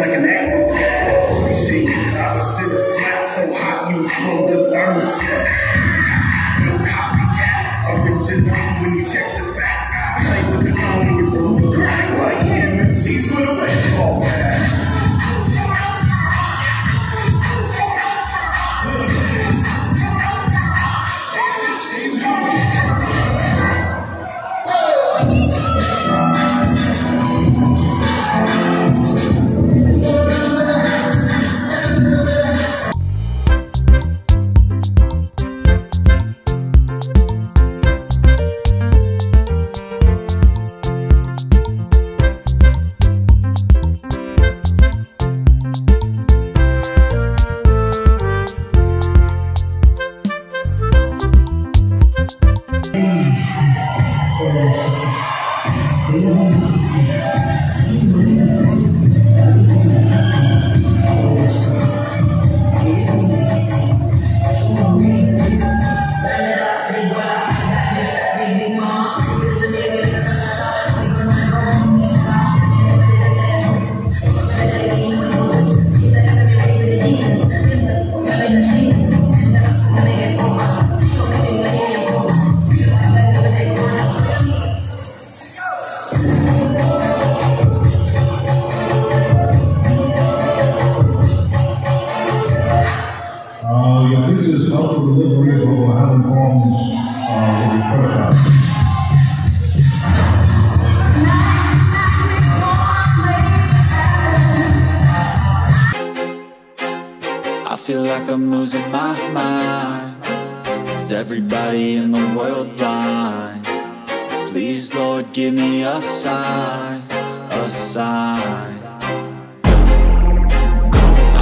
like an acrobat. Appreciate opposite of flat, so hot you slow the thermostat. No copycat, original when you check the facts. Play with the phone and your boom crack like him and sees with a Farms, uh, will be. I feel like I'm losing my mind. Is everybody in the world blind? Please, Lord, give me a sign, a sign.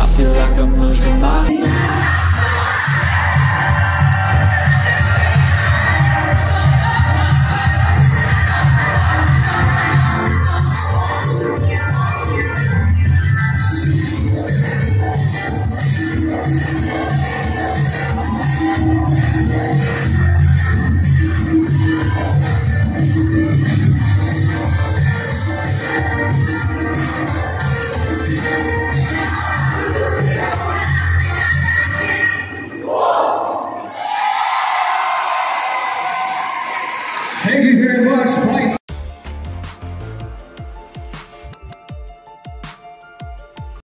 I feel like I'm losing my mind. Thank you very much, Vice